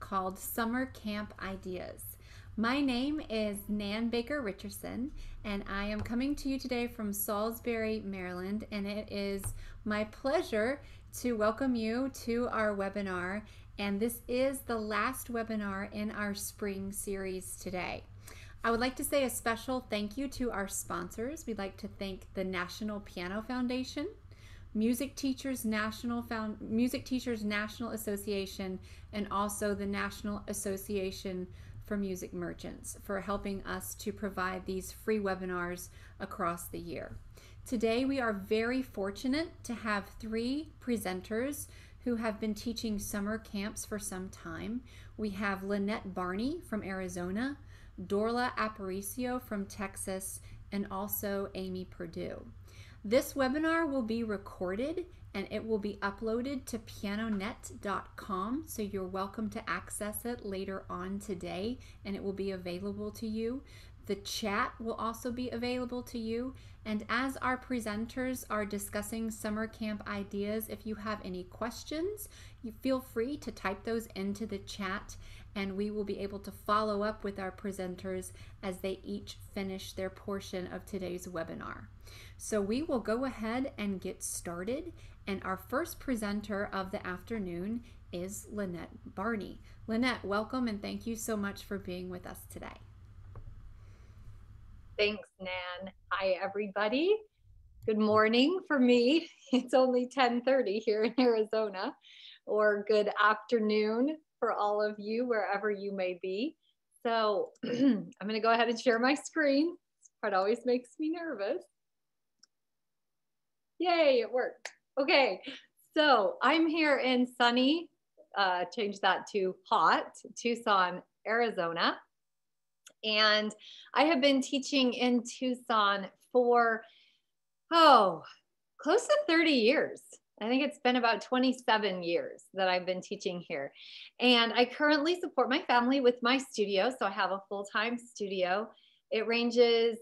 called Summer Camp Ideas. My name is Nan Baker Richardson, and I am coming to you today from Salisbury, Maryland, and it is my pleasure to welcome you to our webinar. And this is the last webinar in our spring series today. I would like to say a special thank you to our sponsors. We'd like to thank the National Piano Foundation, Music Teachers National Found Music Teachers National Association and also the National Association for Music Merchants for helping us to provide these free webinars across the year. Today we are very fortunate to have three presenters who have been teaching summer camps for some time. We have Lynette Barney from Arizona, Dorla Aparicio from Texas, and also Amy Perdew. This webinar will be recorded and it will be uploaded to pianonet.com. So you're welcome to access it later on today and it will be available to you. The chat will also be available to you. And as our presenters are discussing summer camp ideas, if you have any questions, you feel free to type those into the chat and we will be able to follow up with our presenters as they each finish their portion of today's webinar. So we will go ahead and get started. And our first presenter of the afternoon is Lynette Barney. Lynette, welcome and thank you so much for being with us today. Thanks, Nan. Hi, everybody. Good morning for me. It's only 10:30 here in Arizona, or good afternoon for all of you wherever you may be. So I'm going to go ahead and share my screen. This part always makes me nervous. Yay, it worked. Okay, so I'm here in sunny, uh, change that to hot, Tucson, Arizona. And I have been teaching in Tucson for, oh, close to 30 years. I think it's been about 27 years that I've been teaching here. And I currently support my family with my studio. So I have a full time studio. It ranges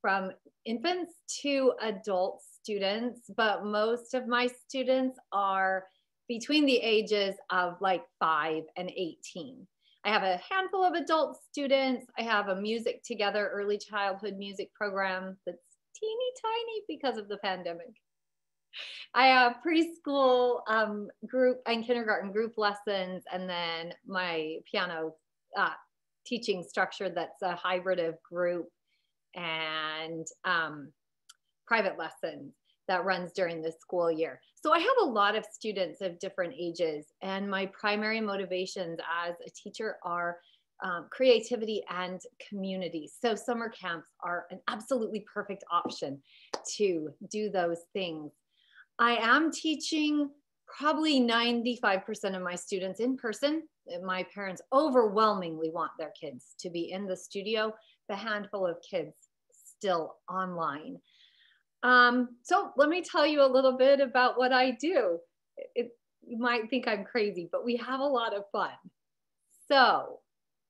from infants to adult students, but most of my students are between the ages of like five and 18. I have a handful of adult students. I have a Music Together early childhood music program that's teeny tiny because of the pandemic. I have preschool um, group and kindergarten group lessons, and then my piano uh, teaching structure that's a hybrid of group and um, private lessons that runs during the school year. So I have a lot of students of different ages, and my primary motivations as a teacher are um, creativity and community. So summer camps are an absolutely perfect option to do those things. I am teaching probably 95% of my students in person. My parents overwhelmingly want their kids to be in the studio, the handful of kids still online. Um, so let me tell you a little bit about what I do. It, you might think I'm crazy, but we have a lot of fun. So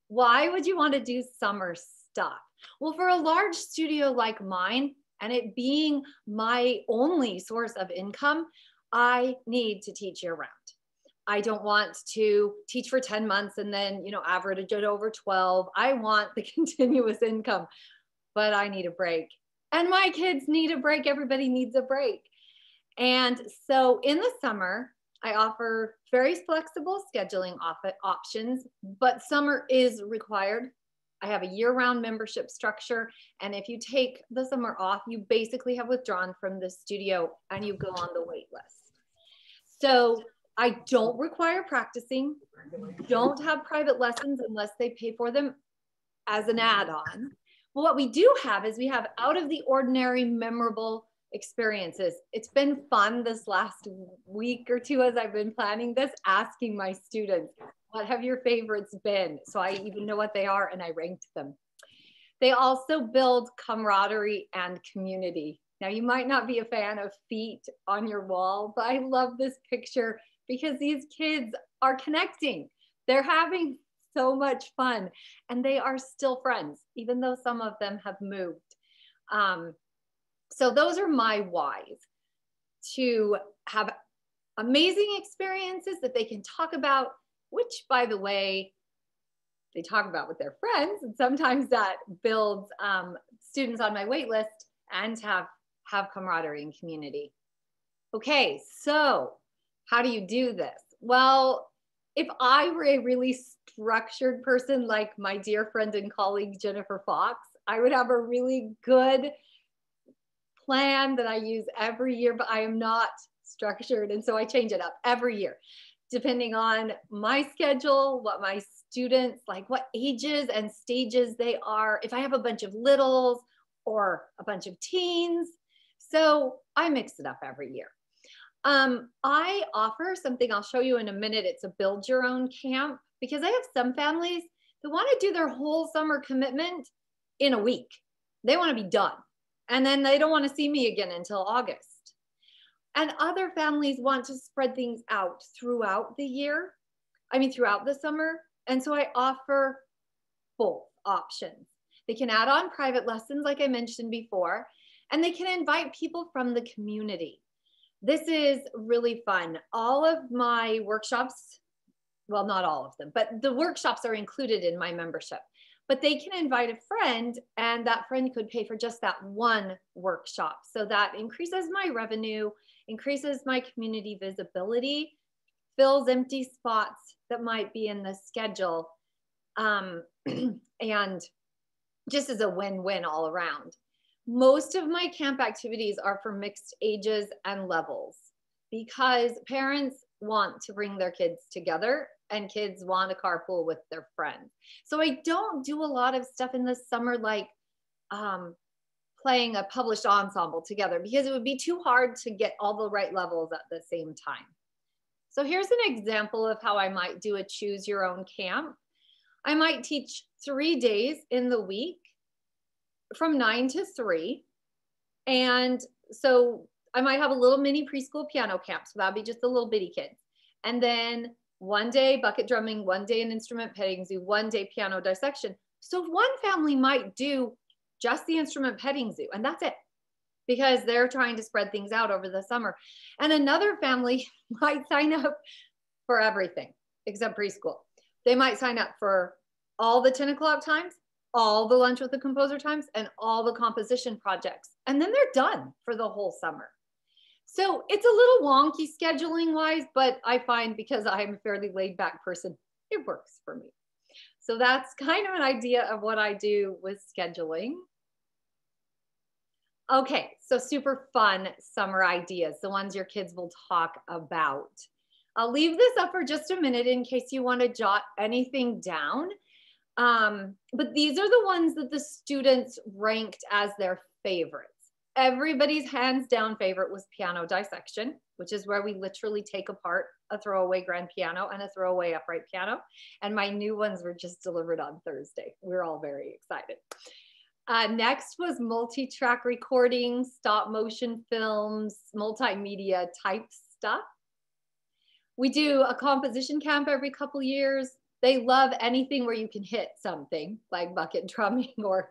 why would you want to do summer stuff? Well, for a large studio like mine, and it being my only source of income, I need to teach year round. I don't want to teach for 10 months and then, you know, average it over 12. I want the continuous income, but I need a break. And my kids need a break. Everybody needs a break. And so in the summer, I offer very flexible scheduling options, but summer is required I have a year round membership structure. And if you take the summer off, you basically have withdrawn from the studio and you go on the wait list. So I don't require practicing, don't have private lessons unless they pay for them as an add on. But what we do have is we have out of the ordinary, memorable experiences. It's been fun this last week or two as I've been planning this, asking my students, what have your favorites been? So I even know what they are and I ranked them. They also build camaraderie and community. Now, you might not be a fan of feet on your wall, but I love this picture because these kids are connecting. They're having so much fun and they are still friends, even though some of them have moved. Um, so, those are my whys to have amazing experiences that they can talk about which, by the way, they talk about with their friends. And sometimes that builds um, students on my wait list and have, have camaraderie and community. Okay, so how do you do this? Well, if I were a really structured person like my dear friend and colleague Jennifer Fox, I would have a really good plan that I use every year, but I am not structured. And so I change it up every year, depending on my schedule, what my students, like what ages and stages they are, if I have a bunch of littles or a bunch of teens. So I mix it up every year. Um, I offer something I'll show you in a minute. It's a build your own camp because I have some families that want to do their whole summer commitment in a week. They want to be done. And then they don't want to see me again until August. And other families want to spread things out throughout the year. I mean, throughout the summer. And so I offer both options. They can add on private lessons, like I mentioned before, and they can invite people from the community. This is really fun. All of my workshops, well, not all of them, but the workshops are included in my membership. But they can invite a friend, and that friend could pay for just that one workshop. So that increases my revenue, increases my community visibility, fills empty spots that might be in the schedule um, and just as a win-win all around. Most of my camp activities are for mixed ages and levels because parents want to bring their kids together and kids want to carpool with their friends. So I don't do a lot of stuff in the summer like um, playing a published ensemble together because it would be too hard to get all the right levels at the same time. So here's an example of how I might do a choose your own camp. I might teach three days in the week from nine to three. And so I might have a little mini preschool piano camp. So that'd be just the little bitty kids. And then one day bucket drumming, one day an instrument petting zoo, one day piano dissection. So one family might do just the instrument petting zoo and that's it because they're trying to spread things out over the summer. And another family might sign up for everything except preschool. They might sign up for all the 10 o'clock times, all the lunch with the composer times, and all the composition projects. And then they're done for the whole summer. So it's a little wonky scheduling wise, but I find because I'm a fairly laid back person, it works for me. So that's kind of an idea of what I do with scheduling. Okay, so super fun summer ideas, the ones your kids will talk about. I'll leave this up for just a minute in case you want to jot anything down. Um, but these are the ones that the students ranked as their favorites. Everybody's hands down favorite was piano dissection, which is where we literally take apart a throwaway grand piano and a throwaway upright piano. And my new ones were just delivered on Thursday. We're all very excited. Uh, next was multi-track recording, stop motion films, multimedia type stuff. We do a composition camp every couple years. They love anything where you can hit something like bucket drumming or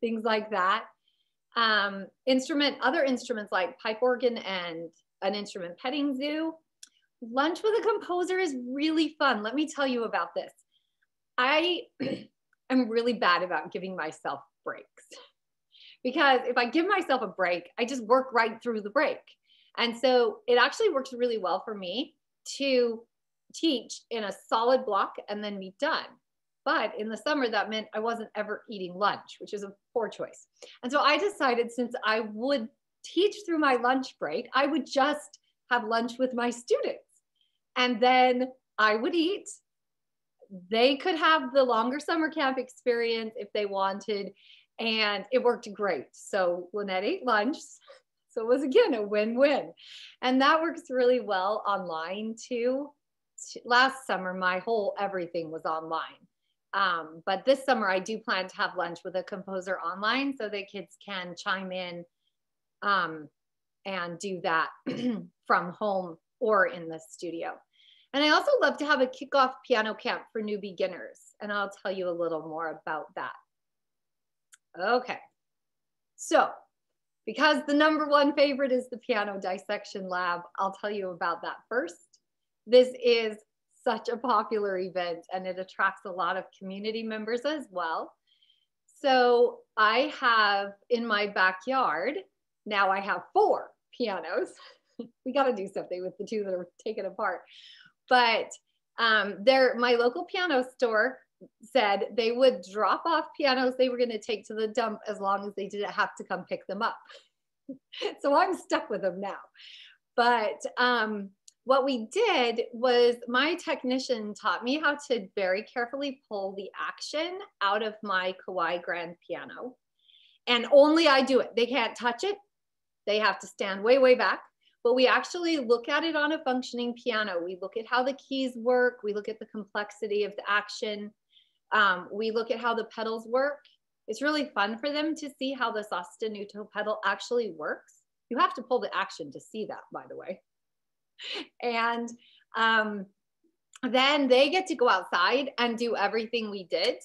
things like that. Um, instrument, other instruments like pipe organ and an instrument petting zoo. Lunch with a composer is really fun. Let me tell you about this. I am really bad about giving myself breaks. because if I give myself a break, I just work right through the break. And so it actually works really well for me to teach in a solid block and then be done. But in the summer, that meant I wasn't ever eating lunch, which is a poor choice. And so I decided since I would teach through my lunch break, I would just have lunch with my students. And then I would eat they could have the longer summer camp experience if they wanted, and it worked great. So Lynette ate lunch. So it was again a win win. And that works really well online too. Last summer, my whole everything was online. Um, but this summer, I do plan to have lunch with a composer online so that kids can chime in um, and do that from home or in the studio. And I also love to have a kickoff piano camp for new beginners. And I'll tell you a little more about that. Okay. So because the number one favorite is the piano dissection lab, I'll tell you about that first. This is such a popular event and it attracts a lot of community members as well. So I have in my backyard, now I have four pianos. we got to do something with the two that are taken apart. But um, there, my local piano store said they would drop off pianos they were going to take to the dump as long as they didn't have to come pick them up. so I'm stuck with them now. But um, what we did was my technician taught me how to very carefully pull the action out of my Kawai grand piano. And only I do it. They can't touch it. They have to stand way, way back. But we actually look at it on a functioning piano. We look at how the keys work. We look at the complexity of the action. Um, we look at how the pedals work. It's really fun for them to see how the sostenuto pedal actually works. You have to pull the action to see that, by the way. And um, then they get to go outside and do everything we did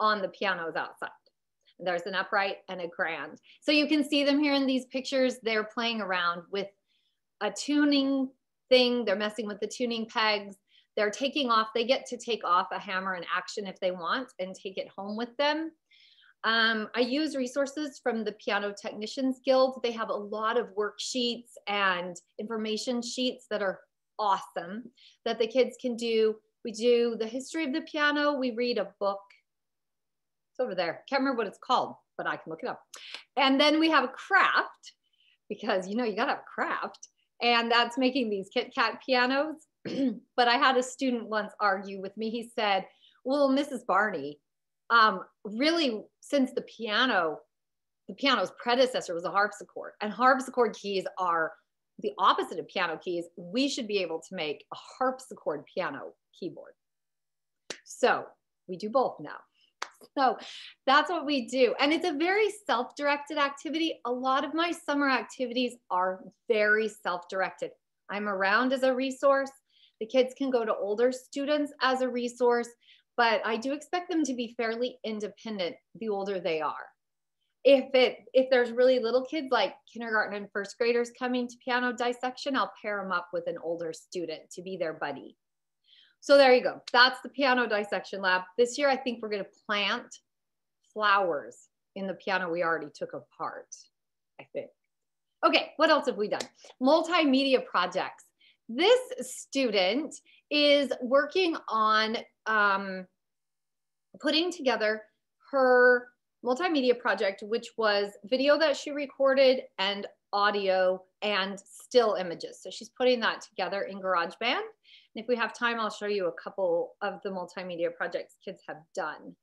on the pianos outside. There's an upright and a grand. So you can see them here in these pictures. They're playing around with a tuning thing. They're messing with the tuning pegs. They're taking off, they get to take off a hammer and action if they want and take it home with them. Um, I use resources from the Piano Technicians Guild. They have a lot of worksheets and information sheets that are awesome that the kids can do. We do the history of the piano. We read a book. It's over there. Can't remember what it's called, but I can look it up. And then we have a craft because you know you gotta have craft, and that's making these Kit Kat pianos. but I had a student once argue with me. He said, "Well, Mrs. Barney, um, really since the piano, the piano's predecessor was a harpsichord, and harpsichord keys are the opposite of piano keys. We should be able to make a harpsichord piano keyboard. So we do both now. So that's what we do. And it's a very self directed activity. A lot of my summer activities are very self directed. I'm around as a resource. The kids can go to older students as a resource but I do expect them to be fairly independent the older they are. If it if there's really little kids like kindergarten and first graders coming to piano dissection, I'll pair them up with an older student to be their buddy. So there you go. That's the piano dissection lab. This year, I think we're going to plant flowers in the piano we already took apart, I think. Okay, what else have we done? Multimedia projects. This student is working on um, putting together her multimedia project, which was video that she recorded and audio and still images. So she's putting that together in GarageBand. And if we have time, I'll show you a couple of the multimedia projects kids have done.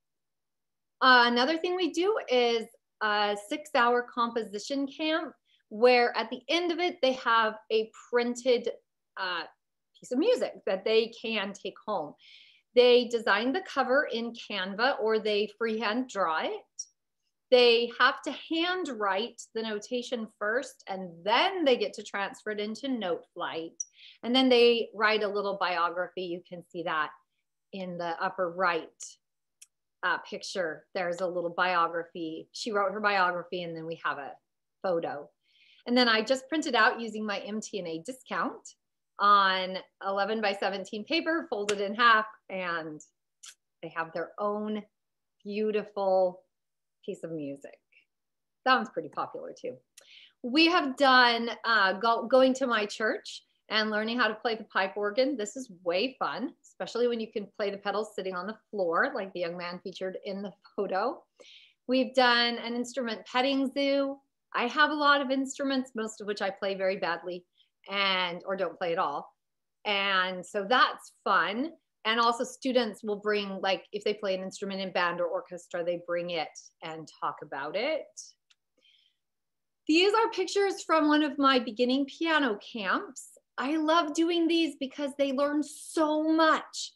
Uh, another thing we do is a six hour composition camp where at the end of it, they have a printed uh, piece of music that they can take home. They design the cover in Canva or they freehand draw it. They have to hand write the notation first and then they get to transfer it into Note Noteflight. And then they write a little biography. You can see that in the upper right uh, picture. There's a little biography. She wrote her biography and then we have a photo. And then I just printed out using my MTNA discount on 11 by 17 paper, folded in half, and they have their own beautiful piece of music. That one's pretty popular too. We have done uh, go, going to my church and learning how to play the pipe organ. This is way fun, especially when you can play the pedals sitting on the floor, like the young man featured in the photo. We've done an instrument petting zoo. I have a lot of instruments, most of which I play very badly and or don't play at all. And so that's fun. And also students will bring like if they play an instrument in band or orchestra they bring it and talk about it. These are pictures from one of my beginning piano camps. I love doing these because they learn so much.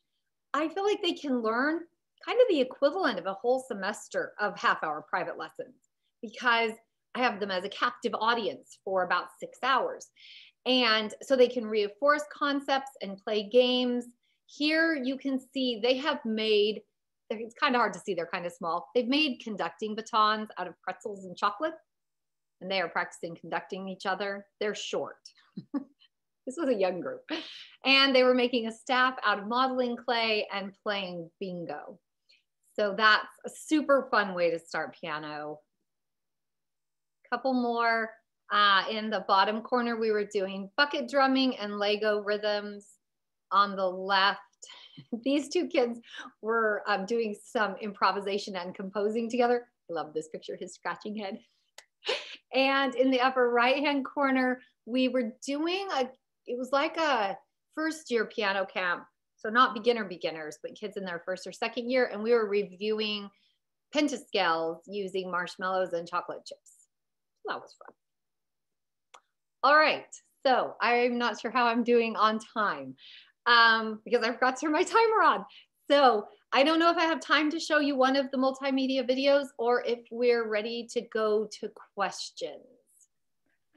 I feel like they can learn kind of the equivalent of a whole semester of half hour private lessons because i have them as a captive audience for about six hours and so they can reinforce concepts and play games. Here you can see they have made, it's kind of hard to see, they're kind of small. They've made conducting batons out of pretzels and chocolate, and they are practicing conducting each other. They're short. this was a young group. And they were making a staff out of modeling clay and playing bingo. So that's a super fun way to start piano. Couple more. Uh, in the bottom corner, we were doing bucket drumming and Lego rhythms. On the left, these two kids were um, doing some improvisation and composing together. I love this picture, his scratching head. And in the upper right hand corner, we were doing a, it was like a first year piano camp. So not beginner beginners, but kids in their first or second year. And we were reviewing pentascales using marshmallows and chocolate chips. That was fun. All right, so I'm not sure how I'm doing on time um, because I forgot to turn my timer on. So I don't know if I have time to show you one of the multimedia videos or if we're ready to go to questions.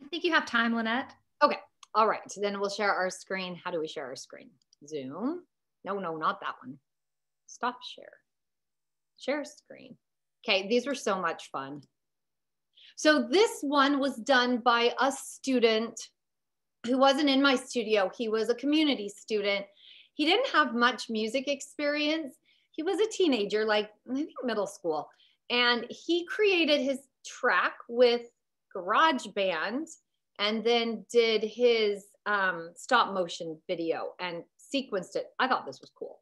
I think you have time, Lynette. Okay, all right, then we'll share our screen. How do we share our screen? Zoom? No, no, not that one. Stop share. Share screen. Okay, these were so much fun. So this one was done by a student who wasn't in my studio. He was a community student. He didn't have much music experience. He was a teenager, like I think middle school. And he created his track with GarageBand and then did his um, stop motion video and sequenced it. I thought this was cool.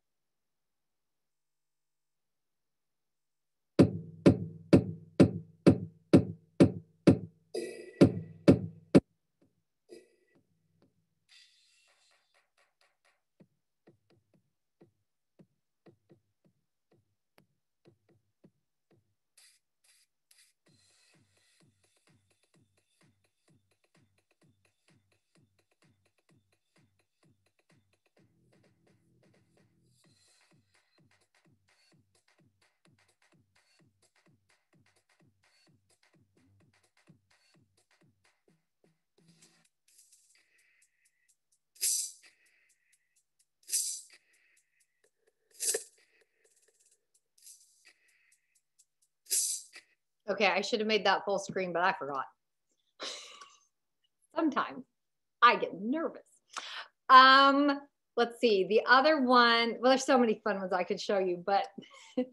Okay, I should have made that full screen, but I forgot. Sometimes I get nervous. Um, let's see, the other one, well, there's so many fun ones I could show you, but this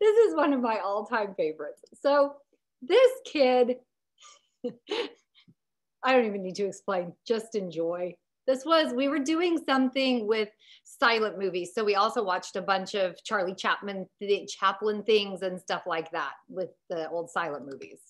is one of my all-time favorites. So this kid, I don't even need to explain, just enjoy. This was, we were doing something with silent movies. So we also watched a bunch of Charlie Chapman, the Chaplin things and stuff like that with the old silent movies.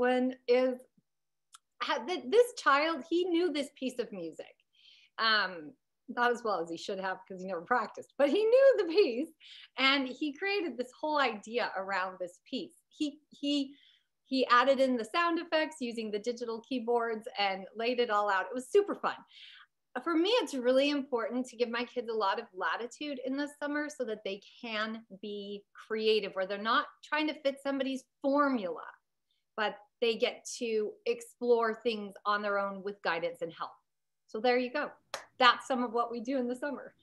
One is that this child, he knew this piece of music. Um, not as well as he should have because he never practiced, but he knew the piece and he created this whole idea around this piece. He, he, he added in the sound effects using the digital keyboards and laid it all out. It was super fun. for me, it's really important to give my kids a lot of latitude in the summer so that they can be creative, where they're not trying to fit somebody's formula, but they get to explore things on their own with guidance and help. So there you go. That's some of what we do in the summer.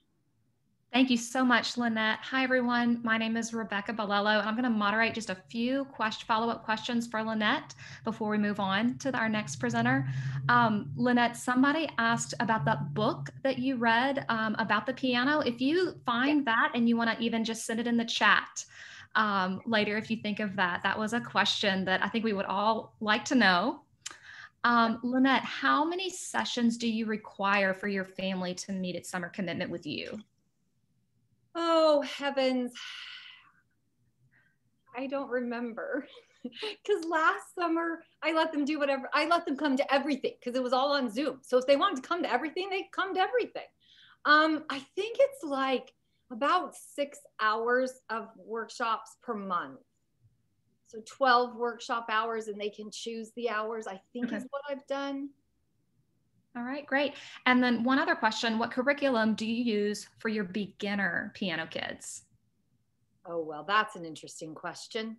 Thank you so much, Lynette. Hi, everyone. My name is Rebecca Balello, and I'm going to moderate just a few question, follow-up questions for Lynette before we move on to our next presenter. Um, Lynette, somebody asked about that book that you read um, about the piano. If you find that and you want to even just send it in the chat um, later, if you think of that, that was a question that I think we would all like to know. Um, Lynette, how many sessions do you require for your family to meet its summer commitment with you? Oh, heavens. I don't remember. Because last summer, I let them do whatever, I let them come to everything because it was all on Zoom. So if they wanted to come to everything, they come to everything. Um, I think it's like about six hours of workshops per month. So 12 workshop hours, and they can choose the hours, I think okay. is what I've done. All right, great. And then one other question, what curriculum do you use for your beginner piano kids? Oh, well, that's an interesting question.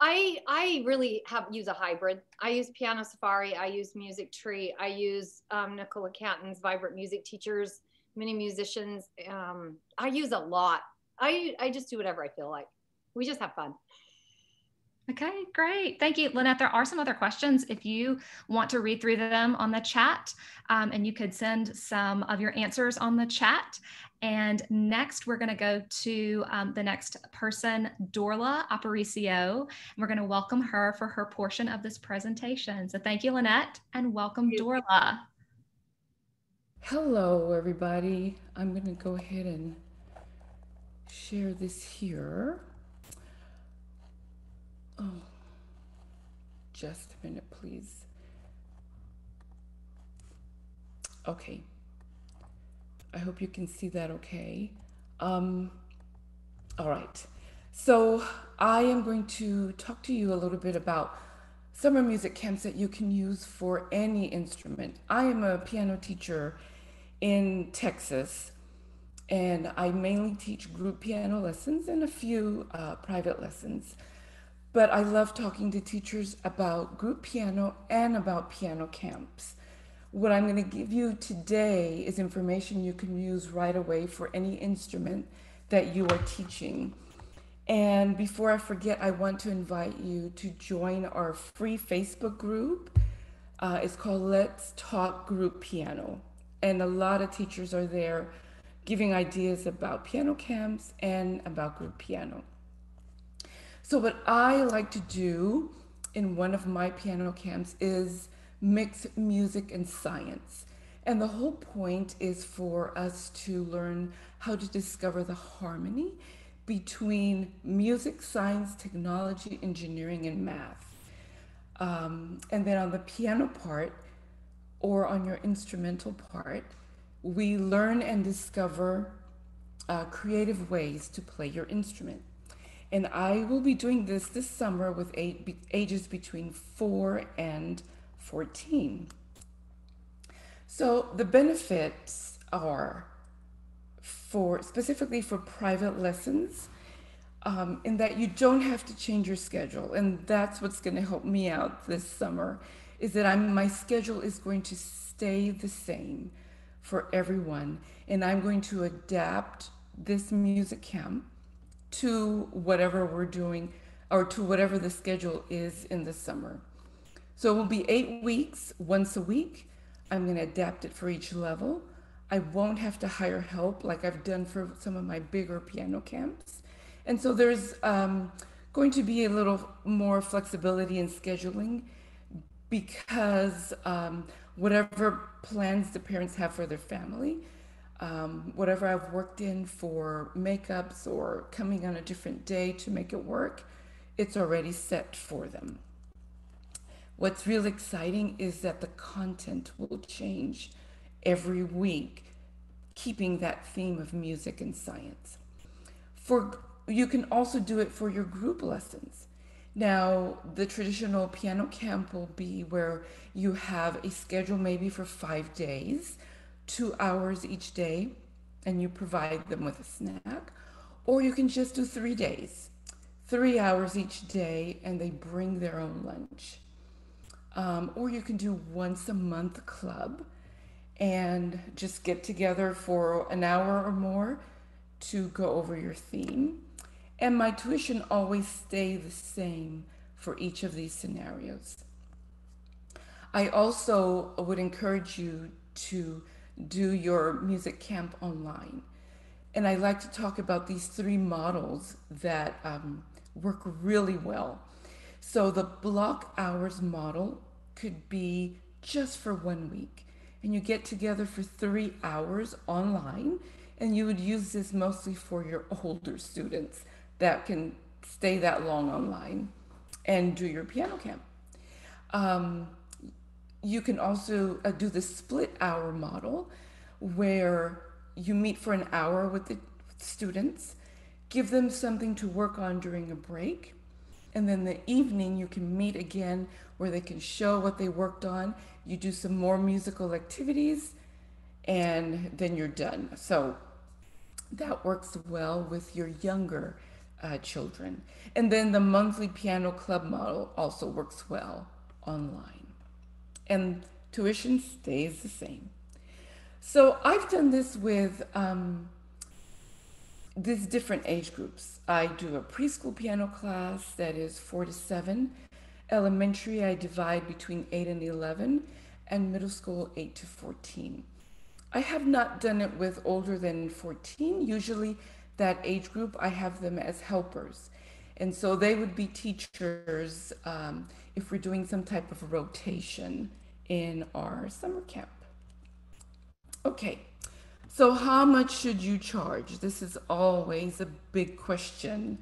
I I really have use a hybrid. I use Piano Safari, I use Music Tree, I use um, Nicola Cantan's Vibrant Music Teachers, many musicians. Um, I use a lot. I I just do whatever I feel like. We just have fun. Okay, great. Thank you, Lynette. There are some other questions if you want to read through them on the chat, um, and you could send some of your answers on the chat. And next, we're going to go to um, the next person, Dorla Aparicio. And we're going to welcome her for her portion of this presentation. So thank you, Lynette, and welcome, Dorla. Hello, everybody. I'm going to go ahead and share this here. Oh, just a minute, please. Okay. I hope you can see that okay. Um, all right. So I am going to talk to you a little bit about summer music camps that you can use for any instrument. I am a piano teacher in Texas, and I mainly teach group piano lessons and a few uh, private lessons. But I love talking to teachers about group piano and about piano camps. What I'm going to give you today is information you can use right away for any instrument that you are teaching. And before I forget, I want to invite you to join our free Facebook group. Uh, it's called Let's Talk Group Piano. And a lot of teachers are there giving ideas about piano camps and about group piano. So, what I like to do in one of my piano camps is mix music and science. And the whole point is for us to learn how to discover the harmony between music, science, technology, engineering, and math. Um, and then on the piano part or on your instrumental part, we learn and discover uh, creative ways to play your instrument. And I will be doing this this summer with eight, ages between 4 and 14. So the benefits are for specifically for private lessons um, in that you don't have to change your schedule. And that's what's going to help me out this summer is that I'm, my schedule is going to stay the same for everyone. And I'm going to adapt this music camp to whatever we're doing or to whatever the schedule is in the summer. So it will be eight weeks, once a week. I'm going to adapt it for each level. I won't have to hire help like I've done for some of my bigger piano camps. And so there's um, going to be a little more flexibility in scheduling because um, whatever plans the parents have for their family, um, whatever I've worked in for makeups or coming on a different day to make it work, it's already set for them. What's real exciting is that the content will change every week, keeping that theme of music and science. For you can also do it for your group lessons. Now, the traditional piano camp will be where you have a schedule maybe for five days two hours each day and you provide them with a snack, or you can just do three days, three hours each day, and they bring their own lunch. Um, or you can do once a month club and just get together for an hour or more to go over your theme. And my tuition always stay the same for each of these scenarios. I also would encourage you to do your music camp online. And I like to talk about these three models that um, work really well. So the block hours model could be just for one week. And you get together for three hours online. And you would use this mostly for your older students that can stay that long online and do your piano camp. Um, you can also uh, do the split hour model where you meet for an hour with the students, give them something to work on during a break, and then the evening you can meet again where they can show what they worked on. You do some more musical activities, and then you're done. So that works well with your younger uh, children. And then the monthly piano club model also works well online. And tuition stays the same. So I've done this with um, these different age groups. I do a preschool piano class that is four to seven. Elementary, I divide between eight and 11, and middle school, eight to 14. I have not done it with older than 14. Usually, that age group, I have them as helpers. And so they would be teachers um, if we're doing some type of rotation in our summer camp. Okay, so how much should you charge? This is always a big question.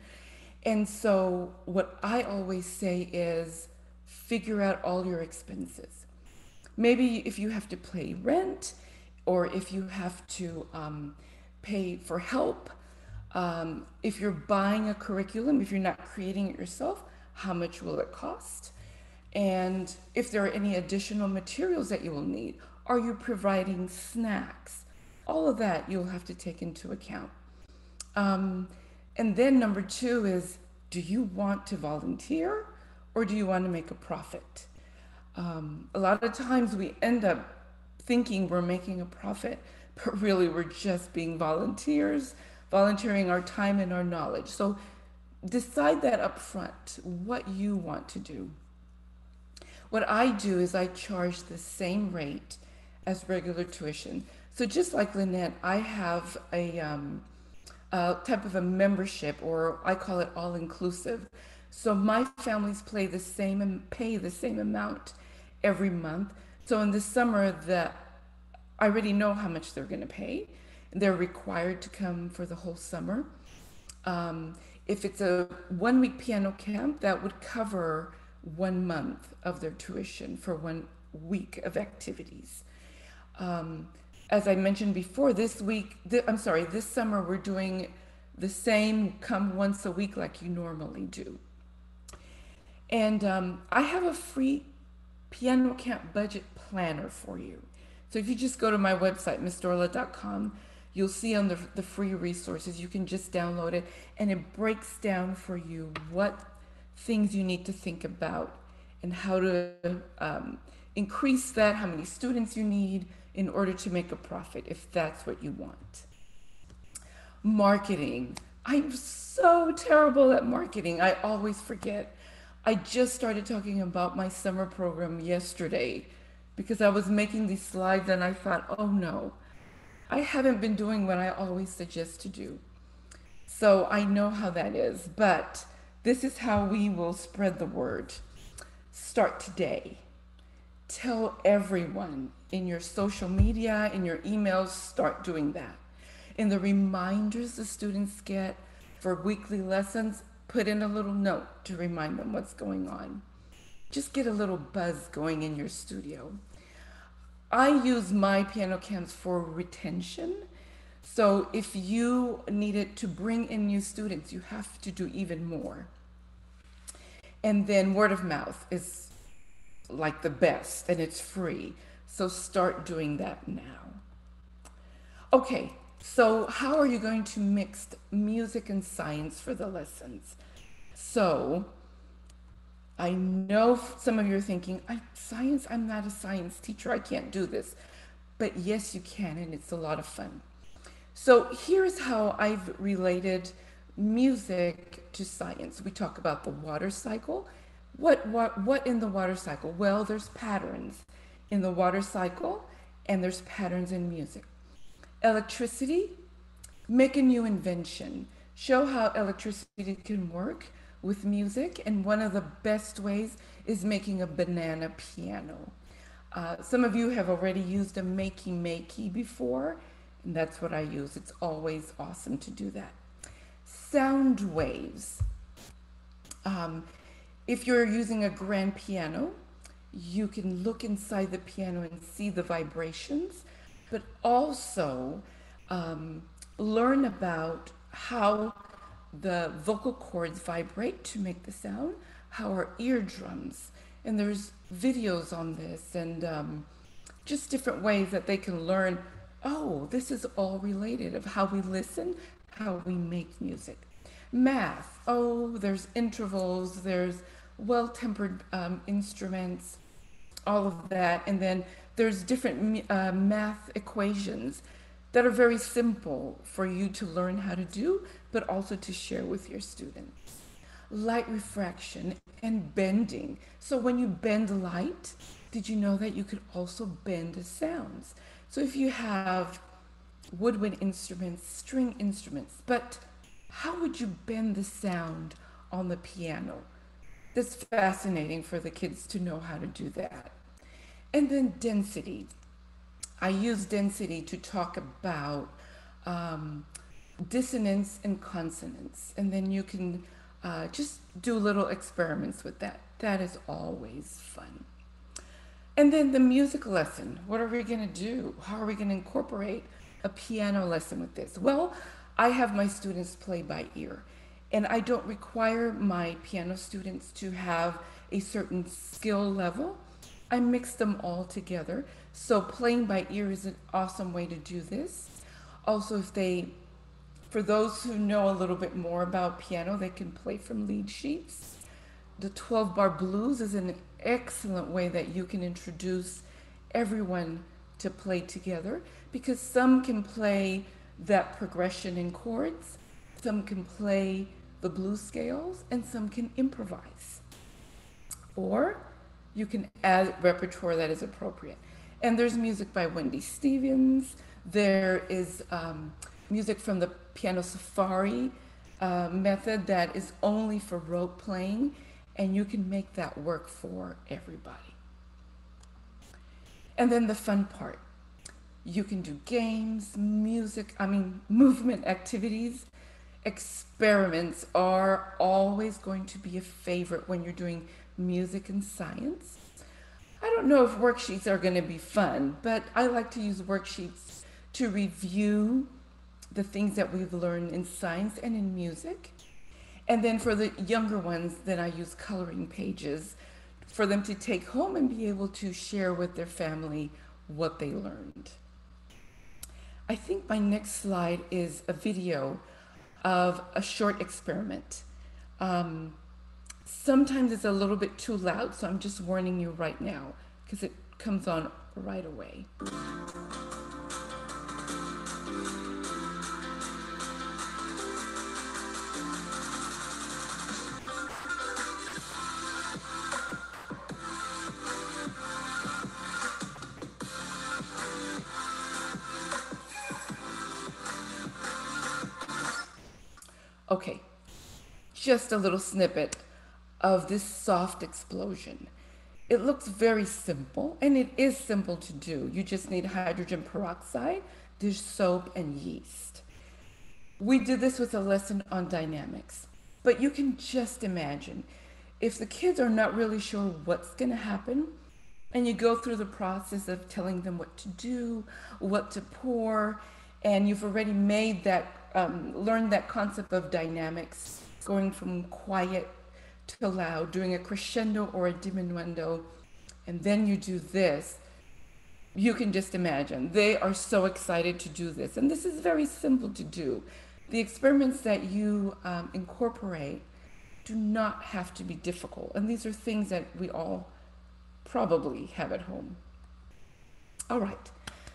And so, what I always say is figure out all your expenses. Maybe if you have to pay rent, or if you have to um, pay for help, um, if you're buying a curriculum, if you're not creating it yourself, how much will it cost? And if there are any additional materials that you will need, are you providing snacks? All of that you'll have to take into account. Um, and then number two is do you want to volunteer or do you want to make a profit? Um, a lot of times we end up thinking we're making a profit, but really we're just being volunteers volunteering our time and our knowledge. So decide that up front, what you want to do. What I do is I charge the same rate as regular tuition. So just like Lynette, I have a, um, a type of a membership, or I call it all inclusive. So my families play the same and pay the same amount every month. So in the summer, that I already know how much they're going to pay. They're required to come for the whole summer. Um, if it's a one week piano camp, that would cover one month of their tuition for one week of activities. Um, as I mentioned before, this week, th- I'm sorry, this summer we're doing the same come once a week like you normally do. And um, I have a free piano camp budget planner for you. So if you just go to my website, missdorla.com, you'll see on the, the free resources, you can just download it and it breaks down for you what things you need to think about and how to um, increase that, how many students you need in order to make a profit, if that's what you want. Marketing. I'm so terrible at marketing. I always forget. I just started talking about my summer program yesterday because I was making these slides and I thought, oh no, I haven't been doing what I always suggest to do. So I know how that is, but this is how we will spread the word. Start today. Tell everyone in your social media, in your emails, start doing that. In the reminders the students get for weekly lessons, put in a little note to remind them what's going on. Just get a little buzz going in your studio. I use my piano camps for retention. So if you needed to bring in new students, you have to do even more. And then word of mouth is like the best and it's free. So start doing that now. Okay, so how are you going to mix music and science for the lessons? So I know some of you are thinking, I science, I'm not a science teacher, I can't do this. But yes, you can, and it's a lot of fun. So here's how I've related music to science. We talk about the water cycle. What, what, what in the water cycle? Well, there's patterns in the water cycle, and there's patterns in music. Electricity, make a new invention. Show how electricity can work with music, and one of the best ways is making a banana piano. Uh, some of you have already used a makey makey before, and that's what I use. It's always awesome to do that. Sound waves. Um, if you're using a grand piano, you can look inside the piano and see the vibrations, but also um, learn about how the vocal cords vibrate to make the sound, how our eardrums, and there's videos on this and um, just different ways that they can learn, oh, this is all related of how we listen, how we make music. Math, oh, there's intervals, there's well-tempered um, instruments, all of that. And then there's different uh, math equations that are very simple for you to learn how to do, but also to share with your students. Light refraction and bending. So when you bend light, did you know that you could also bend the sounds? So if you have woodwind instruments, string instruments, but how would you bend the sound on the piano? That's fascinating for the kids to know how to do that. And then density. I use density to talk about um, dissonance and consonance. And then you can uh, just do little experiments with that. That is always fun. And then the music lesson. What are we going to do? How are we going to incorporate a piano lesson with this? Well, I have my students play by ear. And I don't require my piano students to have a certain skill level. I mix them all together. So playing by ear is an awesome way to do this. Also, if they, for those who know a little bit more about piano, they can play from lead sheets. The 12 bar blues is an excellent way that you can introduce everyone to play together because some can play that progression in chords, some can play the blues scales, and some can improvise. Or you can add repertoire that is appropriate. And there's music by Wendy Stevens. There is um, music from the Piano Safari uh, method that is only for rote playing, and you can make that work for everybody. And then the fun part. You can do games, music, I mean, movement activities. Experiments are always going to be a favorite when you're doing music and science. I don't know if worksheets are going to be fun, but I like to use worksheets to review the things that we've learned in science and in music. And then for the younger ones, then I use coloring pages for them to take home and be able to share with their family what they learned. I think my next slide is a video of a short experiment. Um, Sometimes it's a little bit too loud, so I'm just warning you right now because it comes on right away. Okay, just a little snippet of this soft explosion. It looks very simple, and it is simple to do. You just need hydrogen peroxide, dish soap, and yeast. We did this with a lesson on dynamics, but you can just imagine if the kids are not really sure what's going to happen, and you go through the process of telling them what to do, what to pour, and you've already made that, um, learned that concept of dynamics, going from quiet to loud, doing a crescendo or a diminuendo, and then you do this, you can just imagine. They are so excited to do this. And this is very simple to do. The experiments that you um, incorporate do not have to be difficult. And these are things that we all probably have at home. All right.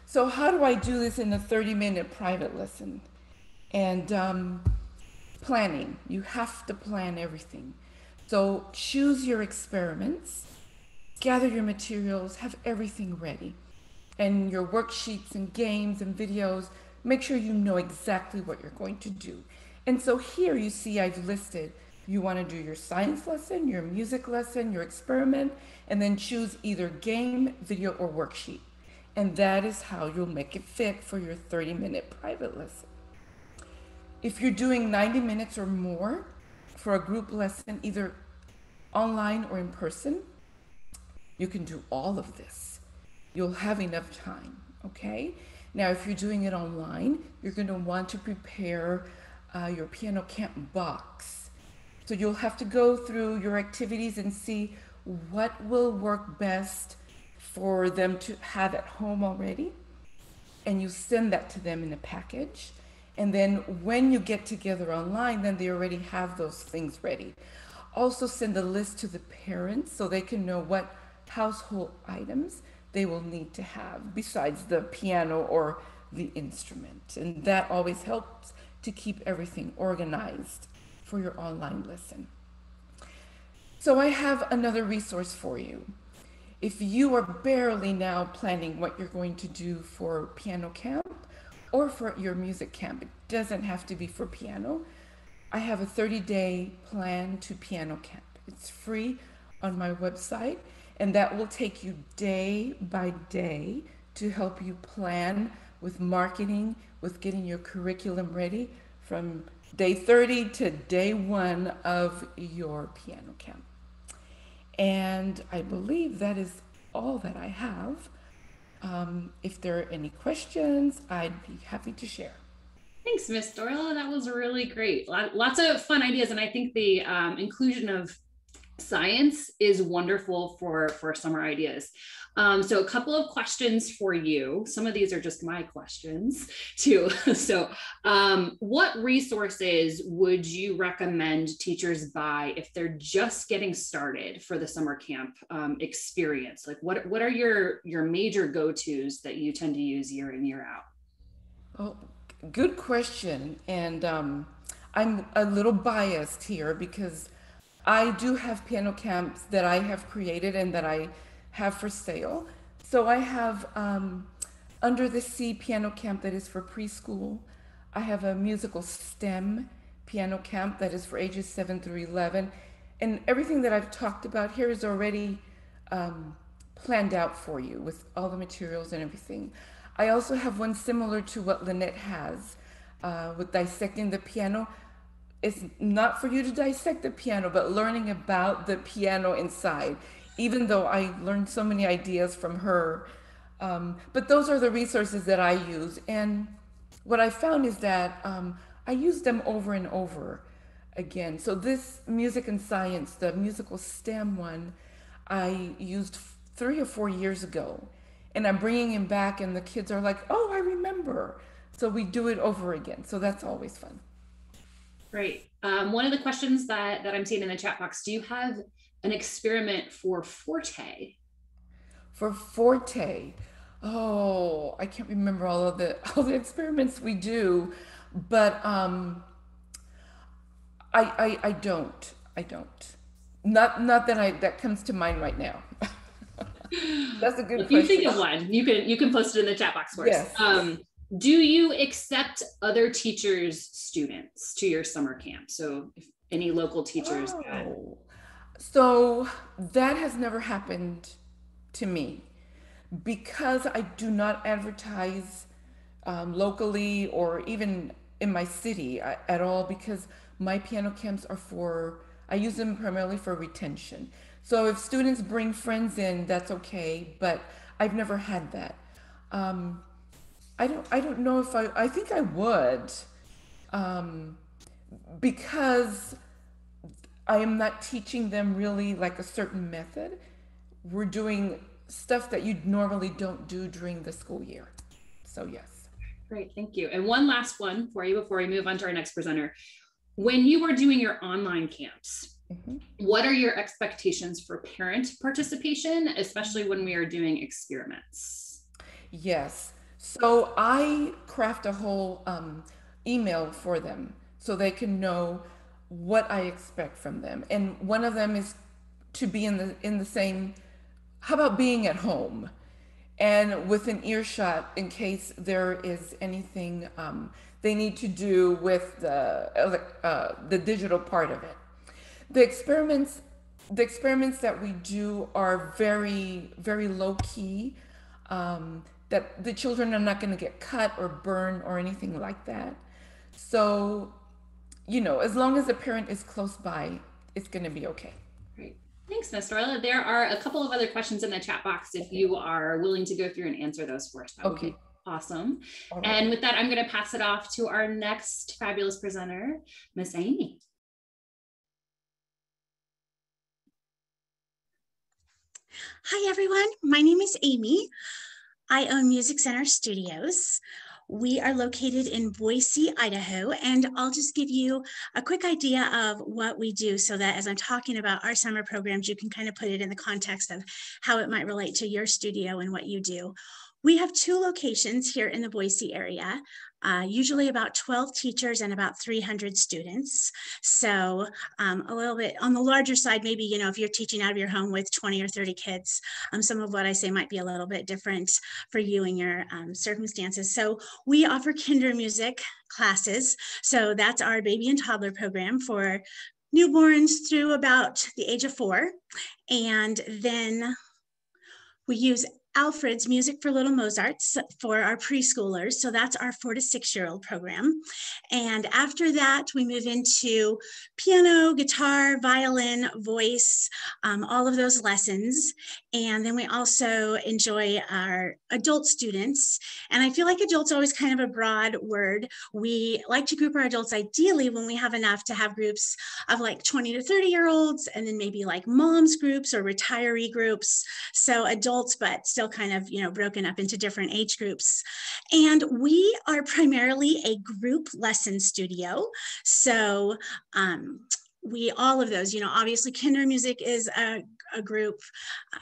So, how do I do this in a 30 minute private lesson? And um, planning, you have to plan everything. So, choose your experiments, gather your materials, have everything ready. And your worksheets and games and videos, make sure you know exactly what you're going to do. And so, here you see I've listed you want to do your science lesson, your music lesson, your experiment, and then choose either game, video, or worksheet. And that is how you'll make it fit for your 30 minute private lesson. If you're doing 90 minutes or more for a group lesson, either online or in person, you can do all of this. You'll have enough time, okay? Now, if you're doing it online, you're going to want to prepare uh, your piano camp box. So you'll have to go through your activities and see what will work best for them to have at home already. And you send that to them in a package. And then when you get together online, then they already have those things ready. Also, send a list to the parents so they can know what household items they will need to have besides the piano or the instrument. And that always helps to keep everything organized for your online lesson. So, I have another resource for you if you are barely now planning what you're going to do for piano camp or for your music camp, it doesn't have to be for piano. I have a 30 day plan to piano camp. It's free on my website, and that will take you day by day to help you plan with marketing, with getting your curriculum ready from day 30 to day one of your piano camp. And I believe that is all that I have. Um, if there are any questions, I'd be happy to share. Thanks, Miss Doyle. That was really great. Lots of fun ideas, and I think the um, inclusion of science is wonderful for for summer ideas. Um, so a couple of questions for you. Some of these are just my questions too. So um, what resources would you recommend teachers buy if they're just getting started for the summer camp um, experience? Like what what are your your major go-to's that you tend to use year in year out? Oh good question. And um, i'm a little biased here because I do have piano camps that I have created and that I have for sale. So I have um, Under the Sea piano camp that is for preschool. I have a musical STEM piano camp that is for ages 7 through 11. And everything that I've talked about here is already um, planned out for you with all the materials and everything. I also have one similar to what Lynette has uh, with dissecting the piano it's not for you to dissect the piano, but learning about the piano inside, even though I learned so many ideas from her. Um, but those are the resources that I use. And what I found is that um, I use them over and over again. So this music and science, the musical STEM one, I used three or four years ago. And I'm bringing him back, and the kids are like, oh, I remember. So we do it over again. So that's always fun. Great. Um, one of the questions that, that I'm seeing in the chat box, do you have an experiment for Forte? For Forte, oh, I can't remember all of the all the experiments we do, but um, I, I I don't I don't not not that I that comes to mind right now. That's a good. If question. you think of one, you can you can post it in the chat box for us. Yes. Um, do you accept other teachers students to your summer camp? So if any local teachers oh. that... so that has never happened to me. Because i do not advertise um, locally or even in my city at all because my piano camps are for i use them primarily for retention. So if students bring friends in that's okay but i've never had that. Um, I don't I don't know if I I think I would um, because I am not teaching them really like a certain method. We're doing stuff that you normally don't do during the school year. So yes. Great, thank you. And one last one for you before we move on to our next presenter. When you are doing your online camps, mm-hmm. what are your expectations for parent participation, especially when we are doing experiments? Yes. So I craft a whole um, email for them so they can know what I expect from them. And one of them is to be in the in the same how about being at home and with an earshot in case there is anything um, they need to do with the uh, the digital part of it. The experiments the experiments that we do are very very low key. Um, that the children are not going to get cut or burn or anything like that. So, you know, as long as the parent is close by, it's going to be okay. Great. Thanks, Ms. Dorla. There are a couple of other questions in the chat box if you are willing to go through and answer those for us. That okay. awesome. Right. And with that, I'm going to pass it off to our next fabulous presenter, Miss Amy. Hi, everyone. My name is Amy. I own Music Center Studios. We are located in Boise, Idaho, and I'll just give you a quick idea of what we do so that as I'm talking about our summer programs, you can kind of put it in the context of how it might relate to your studio and what you do. We have two locations here in the Boise area uh, usually about 12 teachers and about 300 students. So um, a little bit on the larger side, maybe, you know, if you're teaching out of your home with 20 or 30 kids, um, some of what I say might be a little bit different for you and your um, circumstances. So we offer Kindermusik classes. So that's our baby and toddler program for newborns through about the age of four. And then we use Alfred's Music for Little Mozarts for our preschoolers. So that's our four to six year old program. And after that, we move into piano, guitar, violin, voice, um, all of those lessons. And then we also enjoy our adult students. And I feel like adults always kind of a broad word. We like to group our adults ideally when we have enough to have groups of like 20 to 30 year olds, and then maybe like moms groups or retiree groups. So adults, but still still kind of, you know, broken up into different age groups. And we are primarily a group lesson studio. So um, we all of those you know obviously Kindermusik is a, a group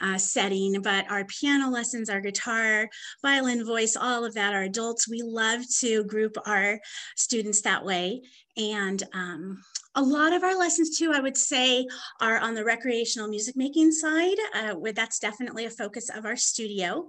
uh, setting but our piano lessons our guitar violin voice all of that are adults we love to group our students that way and um, a lot of our lessons too, I would say, are on the recreational music making side, uh, where that's definitely a focus of our studio.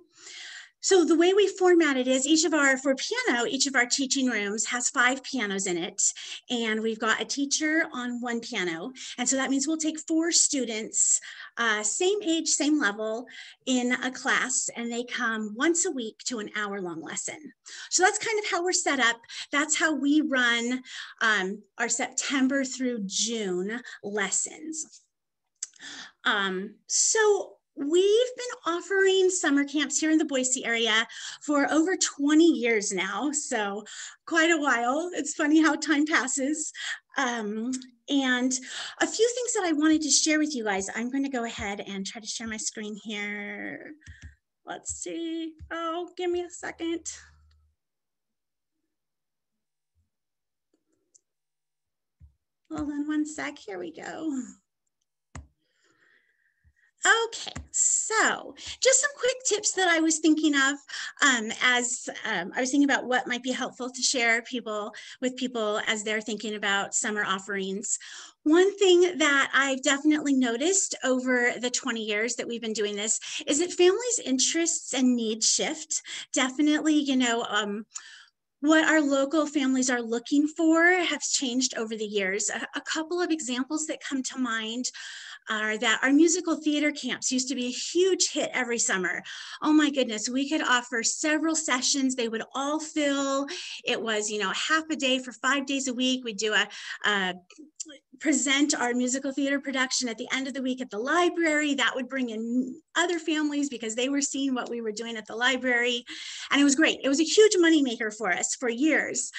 So the way we format it is each of our, for piano, each of our teaching rooms has five pianos in it. And we've got a teacher on one piano. And so that means we'll take four students, uh, same age, same level in a class, and they come once a week to an hour long lesson. So that's kind of how we're set up. That's how we run um, our September through June lessons. Um, so We've been offering summer camps here in the Boise area for over 20 years now, so quite a while. It's funny how time passes. Um, and a few things that I wanted to share with you guys. I'm going to go ahead and try to share my screen here. Let's see. Oh, give me a second. Hold on one sec. Here we go. Okay, so just some quick tips that I was thinking of um, as um, I was thinking about what might be helpful to share people with people as they're thinking about summer offerings. One thing that I've definitely noticed over the 20 years that we've been doing this is that families' interests and needs shift. Definitely, you know, um, what our local families are looking for has changed over the years. A, a couple of examples that come to mind are that our musical theater camps used to be a huge hit every summer. Oh my goodness, we could offer several sessions. They would all fill. It was, you know, half a day for five days a week. We'd do a, a present our musical theater production at the end of the week at the library. That would bring in other families because they were seeing what we were doing at the library. And it was great. It was a huge moneymaker for us for years.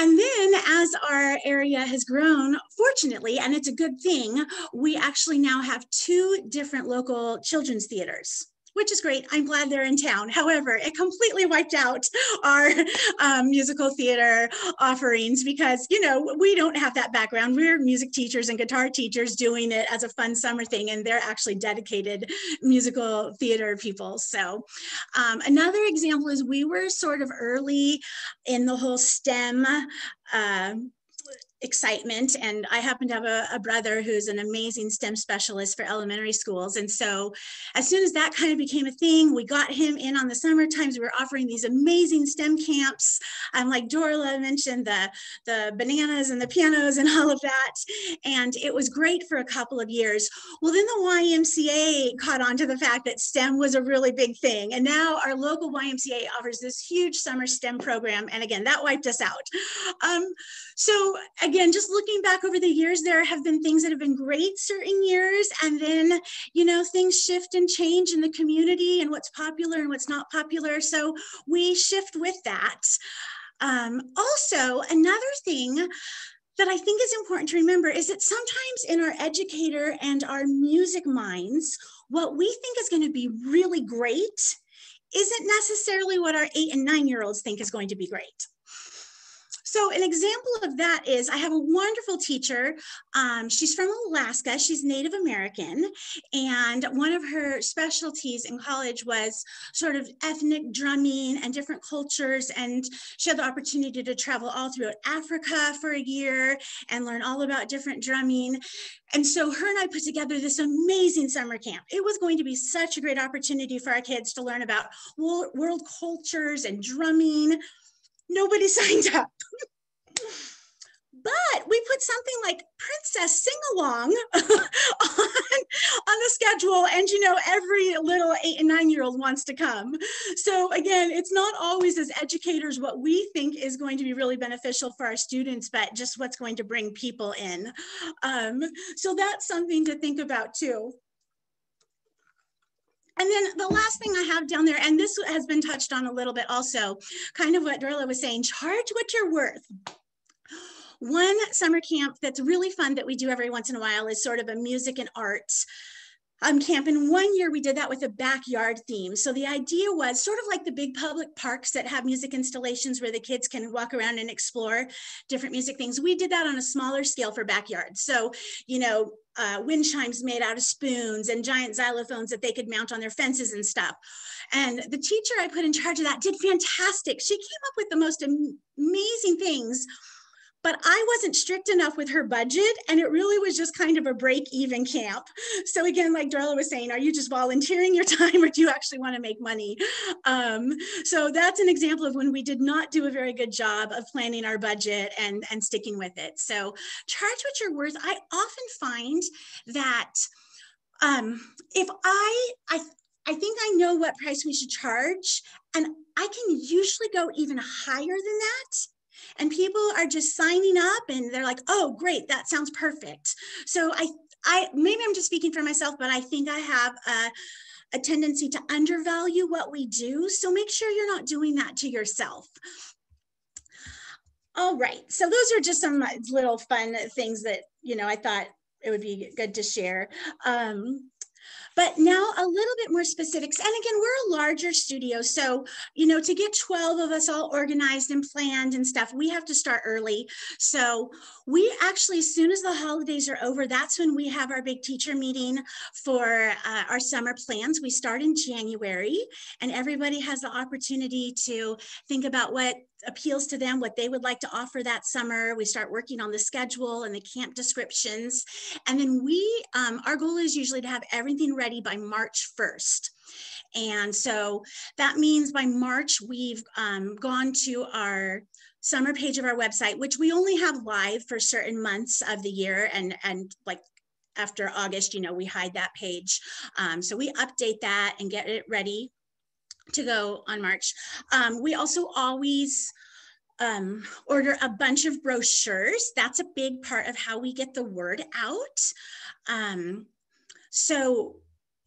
And then as our area has grown, fortunately, and it's a good thing, we actually now have two different local children's theaters which is great. I'm glad they're in town. However, it completely wiped out our um, musical theater offerings because, you know, we don't have that background. We're music teachers and guitar teachers doing it as a fun summer thing, and they're actually dedicated musical theater people. So, um, another example is we were sort of early in the whole STEM. Uh, excitement. And I happen to have a, a, brother who's an amazing STEM specialist for elementary schools. And so as soon as that kind of became a thing, we got him in on the summer times. We were offering these amazing STEM camps. Um, like Dorla mentioned, the, the bananas and the pianos and all of that. And it was great for a couple of years. Well, then the YMCA caught on to the fact that STEM was a really big thing. And now our local YMCA offers this huge summer STEM program. And again, that wiped us out. Um, so again, just looking back over the years, there have been things that have been great certain years, and then, you know, things shift and change in the community and what's popular and what's not popular. So we shift with that. Um, also, another thing that I think is important to remember is that sometimes in our educator and our music minds, what we think is going to be really great isn't necessarily what our eight and nine year olds think is going to be great. So an example of that is I have a wonderful teacher. Um, she's from Alaska. She's Native American. And one of her specialties in college was sort of ethnic drumming and different cultures. And she had the opportunity to travel all throughout Africa for a year and learn all about different drumming. And so her and I put together this amazing summer camp. It was going to be such a great opportunity for our kids to learn about world cultures and drumming nobody signed up. but we put something like princess sing along on, on the schedule. And you know every little eight and nine year old wants to come. So again it's not always as educators what we think is going to be really beneficial for our students but just what's going to bring people in. Um, so that's something to think about too and then the last thing I have down there, and this has been touched on a little bit also, kind of what Dorla was saying, charge what you're worth. One summer camp that's really fun that we do every once in a while is sort of a music and arts um, camp. And one year we did that with a backyard theme. So the idea was sort of like the big public parks that have music installations where the kids can walk around and explore different music things. We did that on a smaller scale for backyards. So, you know, uh, wind chimes made out of spoons and giant xylophones that they could mount on their fences and stuff. And the teacher I put in charge of that did fantastic. She came up with the most amazing things but I wasn't strict enough with her budget and it really was just kind of a break even camp. So again, like Darla was saying, are you just volunteering your time or do you actually want to make money? Um, so that's an example of when we did not do a very good job of planning our budget and, and sticking with it. So charge what you're worth. I often find that um, if I, I, I think I know what price we should charge and I can usually go even higher than that and people are just signing up and they're like oh great that sounds perfect. So i i maybe i'm just speaking for myself but i think i have a, a tendency to undervalue what we do. So make sure you're not doing that to yourself. All right. So those are just some little fun things that you know i thought it would be good to share. Um, but now a little bit more specifics. And again, we're a larger studio. So, you know, to get 12 of us all organized and planned and stuff, we have to start early. So we actually, as soon as the holidays are over, that's when we have our big teacher meeting for uh, our summer plans. We start in January and everybody has the opportunity to think about what appeals to them, what they would like to offer that summer. We start working on the schedule and the camp descriptions. And then we, um, our goal is usually to have everything ready by March 1st. And so that means by March, we've um, gone to our summer page of our website, which we only have live for certain months of the year and, and like after August, you know, we hide that page. Um, so we update that and get it ready to go on March. Um, we also always um, order a bunch of brochures. That's a big part of how we get the word out. Um, so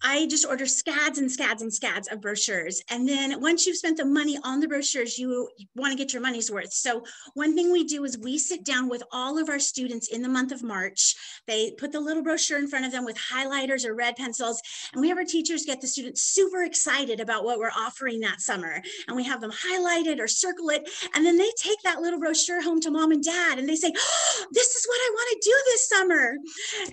I just order scads and scads and scads of brochures. And then once you've spent the money on the brochures, you want to get your money's worth. So one thing we do is we sit down with all of our students in the month of March. They put the little brochure in front of them with highlighters or red pencils. And we have our teachers get the students super excited about what we're offering that summer. And we have them highlight it or circle it. And then they take that little brochure home to mom and dad and they say, oh, this is what I want to do this summer.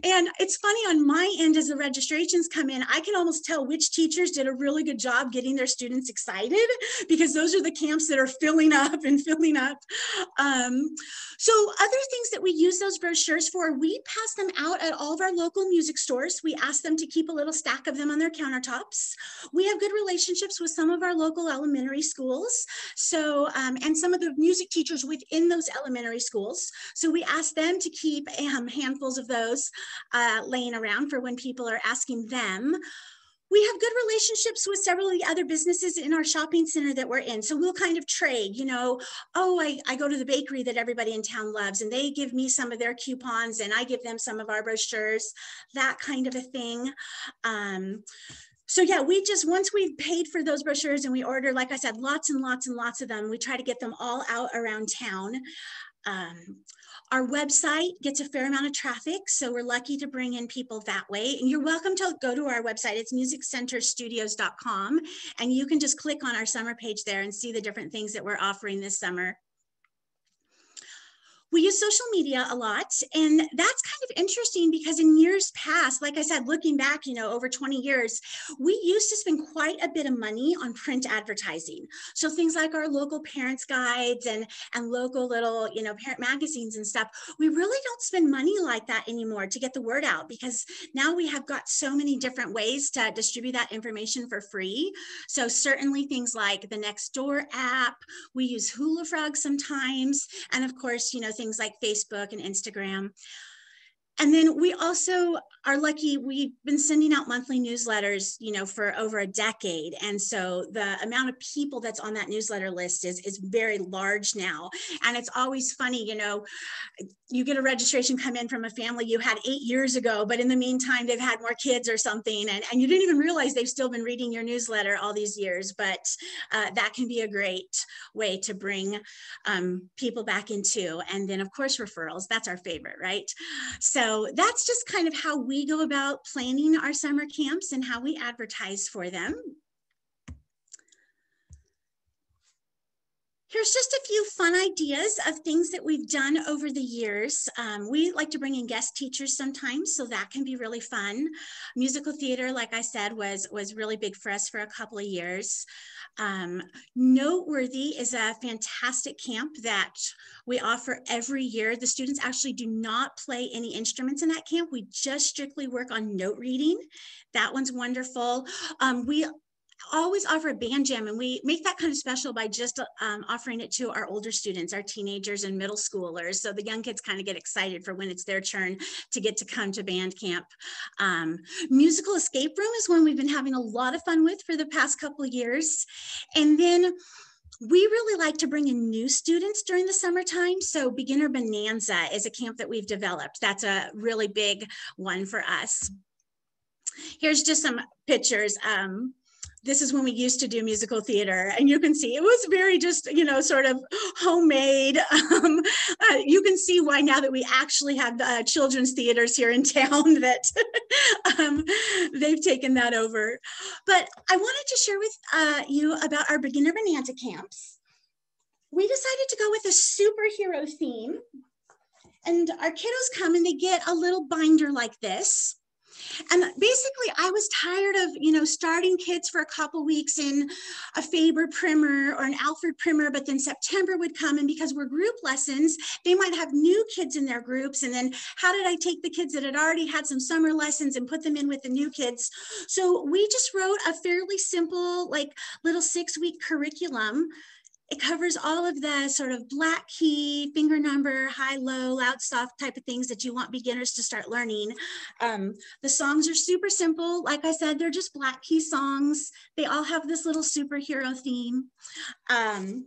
And it's funny on my end as the registrations come in, I I can almost tell which teachers did a really good job getting their students excited because those are the camps that are filling up and filling up. Um, so other things that we use those brochures for, we pass them out at all of our local music stores. We ask them to keep a little stack of them on their countertops. We have good relationships with some of our local elementary schools. So, um, and some of the music teachers within those elementary schools. So we ask them to keep um, handfuls of those uh, laying around for when people are asking them we have good relationships with several of the other businesses in our shopping center that we're in. So we'll kind of trade, you know, oh, I, I go to the bakery that everybody in town loves and they give me some of their coupons and I give them some of our brochures, that kind of a thing. Um, so yeah, we just, once we've paid for those brochures and we order, like I said, lots and lots and lots of them, we try to get them all out around town. Um, our website gets a fair amount of traffic, so we're lucky to bring in people that way. And you're welcome to go to our website. It's musiccenterstudios.com, and you can just click on our summer page there and see the different things that we're offering this summer we use social media a lot and that's kind of interesting because in years past like i said looking back you know over 20 years we used to spend quite a bit of money on print advertising. So things like our local parents guides and and local little you know parent magazines and stuff we really don't spend money like that anymore to get the word out because now we have got so many different ways to distribute that information for free. So certainly things like the Nextdoor app we use Hulafrog sometimes and of course you know things like Facebook and Instagram. And then we also are lucky we've been sending out monthly newsletters you know for over a decade. And so the amount of people that's on that newsletter list is is very large now. And it's always funny you know you get a registration come in from a family you had eight years ago but in the meantime they've had more kids or something. And, and you didn't even realize they've still been reading your newsletter all these years. But uh, that can be a great way to bring um, people back into and then of course referrals. That's our favorite right? So that's just kind of how we go about planning our summer camps and how we advertise for them. Here's just a few fun ideas of things that we've done over the years. Um, we like to bring in guest teachers sometimes, so that can be really fun. Musical theater, like I said, was, was really big for us for a couple of years. Um, Noteworthy is a fantastic camp that we offer every year. The students actually do not play any instruments in that camp. We just strictly work on note reading. That one's wonderful. Um, we always offer a band jam and we make that kind of special by just um, offering it to our older students our teenagers and middle schoolers so the young kids kind of get excited for when it's their turn to get to come to band camp um, musical escape room is one we've been having a lot of fun with for the past couple years and then we really like to bring in new students during the summertime. So Beginner Bonanza is a camp that we've developed. That's a really big one for us. Here's just some pictures. Um, this is when we used to do musical theater. And you can see it was very just you know sort of homemade. Um, uh, you can see why now that we actually have uh, children's theaters here in town that um, they've taken that over. But i wanted to share with uh, you about our beginner bonanza camps. We decided to go with a superhero theme. And our kiddos come and they get a little binder like this and basically, I was tired of, you know, starting kids for a couple weeks in a Faber primer or an Alfred primer, but then September would come. And because we're group lessons, they might have new kids in their groups. And then how did I take the kids that had already had some summer lessons and put them in with the new kids? So we just wrote a fairly simple, like little six week curriculum it covers all of the sort of black key, finger number, high, low, loud, soft type of things that you want beginners to start learning. Um, the songs are super simple. Like I said, they're just black key songs. They all have this little superhero theme. Um,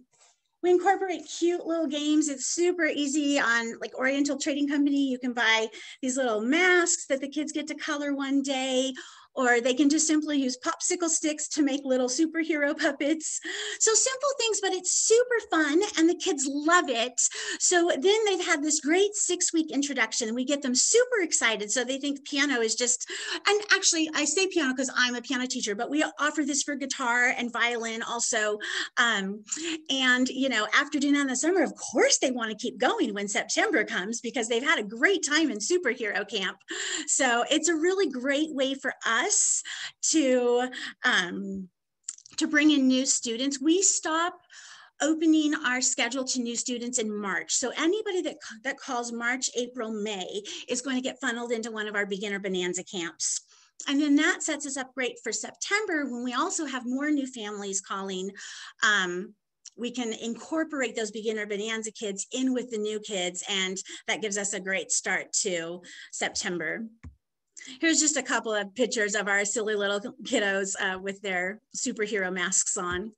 we incorporate cute little games. It's super easy on like Oriental Trading Company. You can buy these little masks that the kids get to color one day, or they can just simply use popsicle sticks to make little superhero puppets. So simple things, but it's super fun and the kids love it. So then they've had this great six week introduction we get them super excited. So they think piano is just, and actually I say piano because I'm a piano teacher, but we offer this for guitar and violin also. Um, and, you know, after doing that in the summer, of course they want to keep going when September comes because they've had a great time in superhero camp. So it's a really great way for us to um, to bring in new students. We stop opening our schedule to new students in March. So anybody that, that calls March, April, May is going to get funneled into one of our beginner bonanza camps. And then that sets us up great for September when we also have more new families calling. Um, we can incorporate those beginner bonanza kids in with the new kids and that gives us a great start to September. Here's just a couple of pictures of our silly little kiddos uh, with their superhero masks on.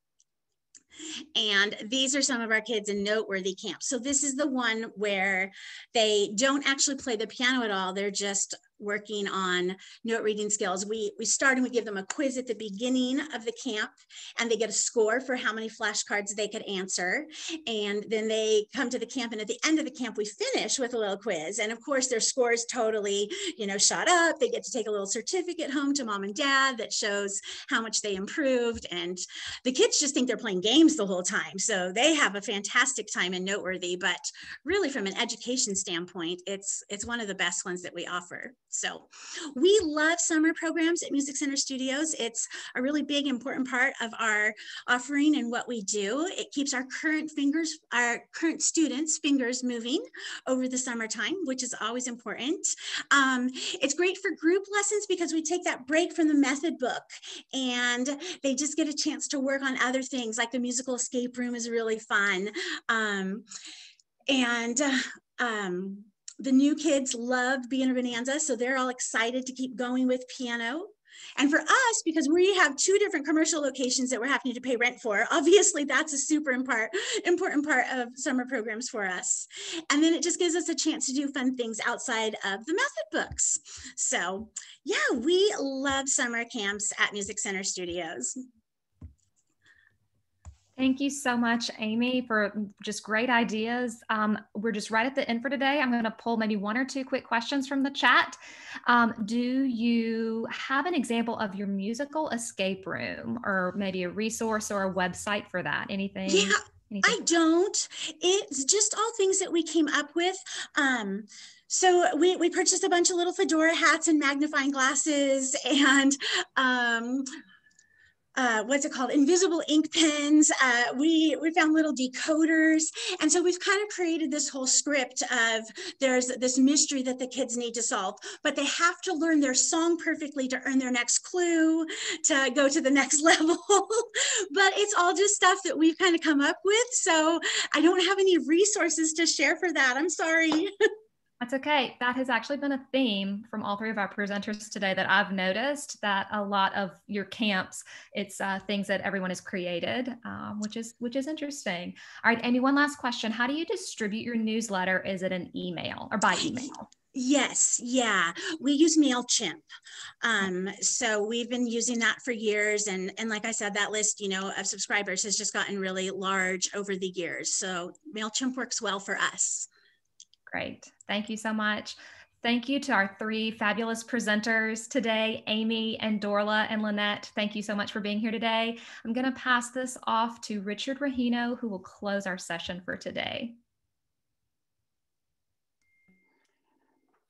And these are some of our kids in noteworthy camps. So this is the one where they don't actually play the piano at all. They're just working on note reading skills. We, we start and we give them a quiz at the beginning of the camp and they get a score for how many flashcards they could answer. And then they come to the camp and at the end of the camp, we finish with a little quiz. And of course their scores totally, you know, shot up. They get to take a little certificate home to mom and dad that shows how much they improved. And the kids just think they're playing games the whole time. So they have a fantastic time and noteworthy, but really from an education standpoint, it's, it's one of the best ones that we offer. So we love summer programs at Music Center Studios. It's a really big, important part of our offering and what we do. It keeps our current fingers, our current students' fingers moving over the summertime, which is always important. Um, it's great for group lessons because we take that break from the method book and they just get a chance to work on other things like the musical escape room is really fun. Um, and um, the new kids love being a Bonanza, so they're all excited to keep going with piano. And for us, because we have two different commercial locations that we're having to pay rent for, obviously that's a super important part of summer programs for us. And then it just gives us a chance to do fun things outside of the method books. So yeah, we love summer camps at Music Center Studios. Thank you so much, Amy, for just great ideas. Um, we're just right at the end for today. I'm going to pull maybe one or two quick questions from the chat. Um, do you have an example of your musical escape room or maybe a resource or a website for that? Anything? Yeah. Anything? I don't. It's just all things that we came up with. Um, so we, we purchased a bunch of little fedora hats and magnifying glasses and um, uh, what's it called? Invisible ink pens. Uh, we we found little decoders. And so we've kind of created this whole script of there's this mystery that the kids need to solve but they have to learn their song perfectly to earn their next clue to go to the next level. But it's all just stuff that we've kind of come up with. So i don't have any resources to share for that. I'm sorry That's okay. That has actually been a theme from all three of our presenters today that I've noticed that a lot of your camps, it's uh, things that everyone has created, um, which is which is interesting. All right, Amy, one last question. How do you distribute your newsletter? Is it an email or by email? Yes, yeah, we use Mailchimp. Um, so we've been using that for years, and and like I said, that list, you know, of subscribers has just gotten really large over the years. So Mailchimp works well for us. Great. Thank you so much. Thank you to our three fabulous presenters today, Amy and Dorla and Lynette. Thank you so much for being here today. I'm going to pass this off to Richard Rahino, who will close our session for today.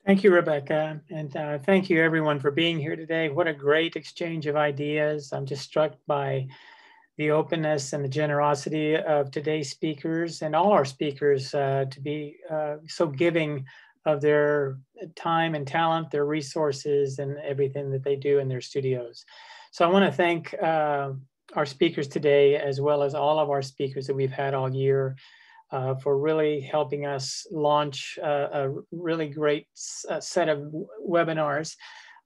Thank you, Rebecca. And uh, thank you everyone for being here today. What a great exchange of ideas. I'm just struck by the openness and the generosity of today's speakers and all our speakers uh, to be uh, so giving of their time and talent, their resources, and everything that they do in their studios. So I want to thank uh, our speakers today, as well as all of our speakers that we've had all year, uh, for really helping us launch a, a really great set of webinars.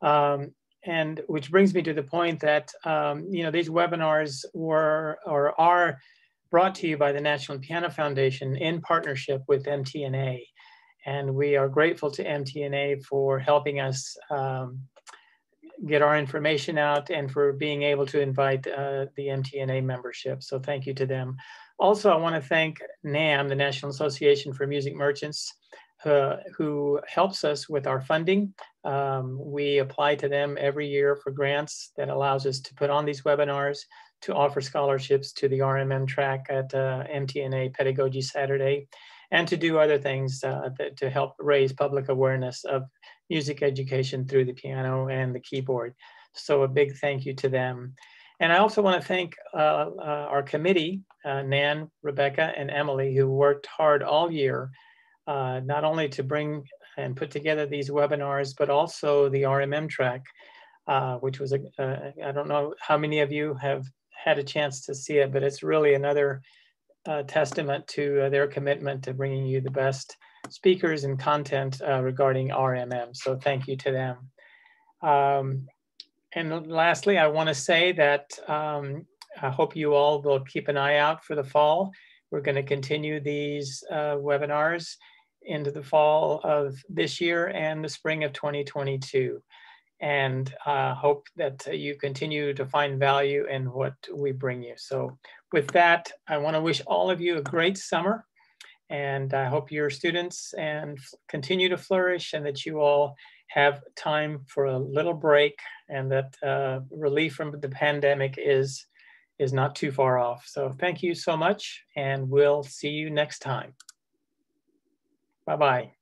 Um, and which brings me to the point that um, you know these webinars were or are brought to you by the National Piano Foundation in partnership with MTNA, and we are grateful to MTNA for helping us um, get our information out and for being able to invite uh, the MTNA membership. So thank you to them. Also, I want to thank NAMM, the National Association for Music Merchants, uh, who helps us with our funding. Um, we apply to them every year for grants that allows us to put on these webinars, to offer scholarships to the RMM track at uh, MTNA Pedagogy Saturday, and to do other things uh, that, to help raise public awareness of music education through the piano and the keyboard. So a big thank you to them. And I also want to thank uh, uh, our committee, uh, Nan, Rebecca, and Emily, who worked hard all year, uh, not only to bring and put together these webinars, but also the RMM track, uh, which was, a, uh, I don't know how many of you have had a chance to see it, but it's really another testament to their commitment to bringing you the best speakers and content regarding RMM. So thank you to them. Um, and lastly, I want to say that um, I hope you all will keep an eye out for the fall. We're going to continue these uh, webinars into the fall of this year and the spring of 2022. And uh, hope that you continue to find value in what we bring you. So with that, I want to wish all of you a great summer. And I hope your students and continue to flourish and that you all have time for a little break and that uh, relief from the pandemic is is not too far off. So thank you so much and we'll see you next time. Bye-bye.